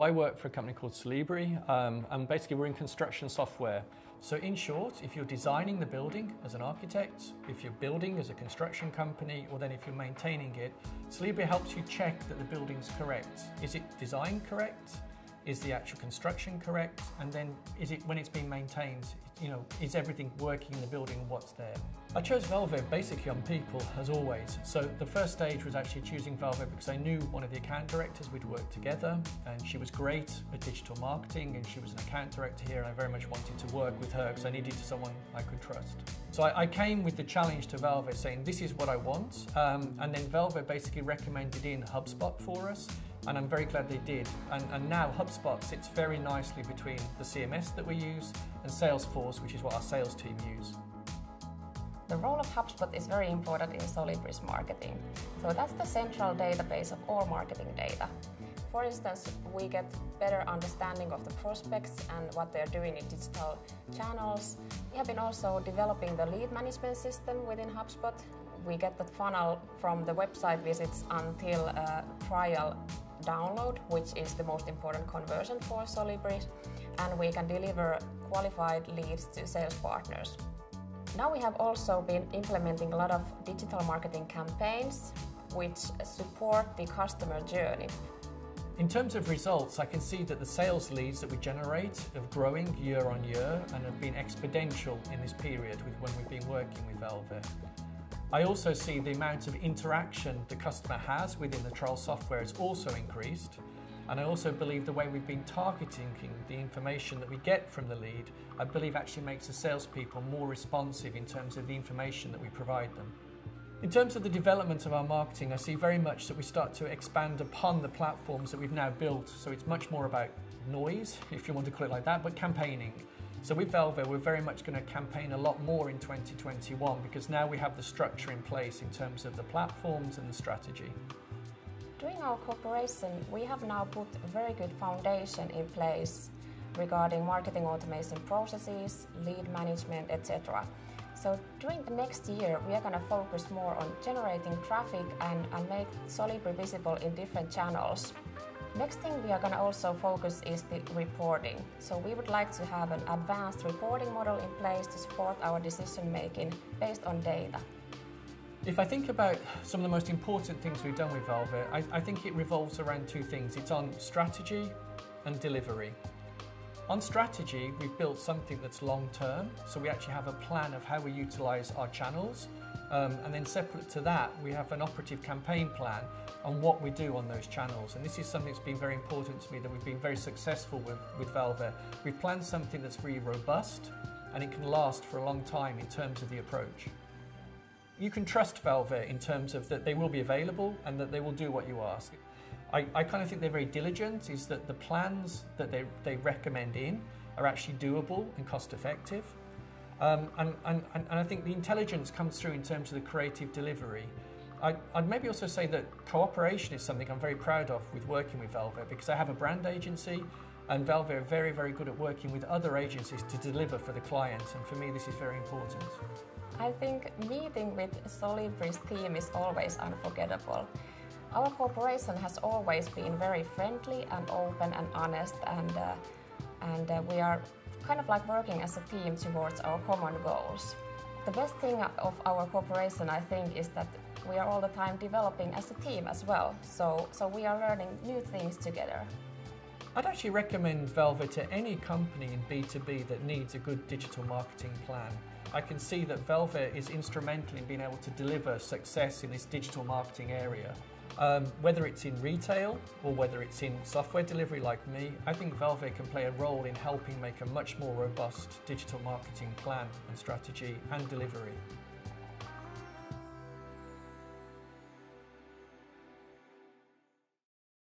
I work for a company called Solibri, um, and basically we're in construction software. So in short, if you're designing the building as an architect, if you're building as a construction company, or then if you're maintaining it, Solibri helps you check that the building's correct. Is it designed correct? Is the actual construction correct? And then is it when it's being maintained, you know, is everything working in the building what's there? I chose Valve basically on people as always. So the first stage was actually choosing Valve because I knew one of the account directors, we'd worked together and she was great at digital marketing and she was an account director here and I very much wanted to work with her because I needed someone I could trust. So I, I, came with the challenge to Valve saying this is what I want um, and then Valve basically recommended in HubSpot for us and I'm very glad they did. And, and, now HubSpot sits very nicely between the CMS that we use and Salesforce, which is what our sales team use. The role of HubSpot is very important in Solibri's marketing. So that's the central database of all marketing data. For instance, we get better understanding of the prospects and what they're doing in digital channels. We have been also developing the lead management system within HubSpot. We get that funnel from the website visits until uh, trial download, which is the most important conversion for Solibri, and we can deliver qualified leads to sales partners. Now we have also been implementing a lot of digital marketing campaigns which support the customer journey. In terms of results, I can see that the sales leads that we generate are growing year on year and have been exponential in this period with when we've been working with Valve. I also see the amount of interaction the customer has within the trial software has also increased. And I also believe the way we've been targeting the information that we get from the lead, I believe actually makes the salespeople more responsive in terms of the information that we provide them. In terms of the development of our marketing, I see very much that we start to expand upon the platforms that we've now built. So it's much more about noise, if you want to call it like that, but campaigning. So with Valve, we're very much going to campaign a lot more in 2021 because now we have the structure in place in terms of the platforms and the strategy. During our cooperation, we have now put a very good foundation in place regarding marketing automation processes, lead management, etc. So during the next year, we are going to focus more on generating traffic and, and make Solibri visible in different channels. Next thing we are going to also focus is the reporting. So we would like to have an advanced reporting model in place to support our decision making based on data. If I think about some of the most important things we've done with Valve, I, I think it revolves around two things. It's on strategy and delivery. On strategy, we've built something that's long term, so we actually have a plan of how we utilize our channels. Um, and then separate to that, we have an operative campaign plan on what we do on those channels. And this is something that's been very important to me that we've been very successful with, with Valve. We've planned something that's really robust and it can last for a long time in terms of the approach. You can trust Valve in terms of that they will be available and that they will do what you ask. I, I kind of think they're very diligent, is that the plans that they, they recommend in are actually doable and cost effective. Um, and, and, and I think the intelligence comes through in terms of the creative delivery. I'd, I'd, maybe also say that cooperation is something I'm very proud of with working with Valve because I have a brand agency and Valve are very, very good at working with other agencies to deliver for the clients. And for me, this is very important. I think meeting with Solibri's team is always unforgettable. Our cooperation has always been very friendly and open and honest, and, uh, and uh, we are kind of like working as a team towards our common goals. The best thing of our cooperation, I think, is that we are all the time developing as a team as well. So, so we are learning new things together. I'd actually recommend Valve to any company in B2B that needs a good digital marketing plan. I can see that Valve is instrumental in being able to deliver success in this digital marketing area. Um, whether it's in retail or whether it's in software delivery like me, I think Valve can play a role in helping make a much more robust digital marketing plan and strategy and delivery.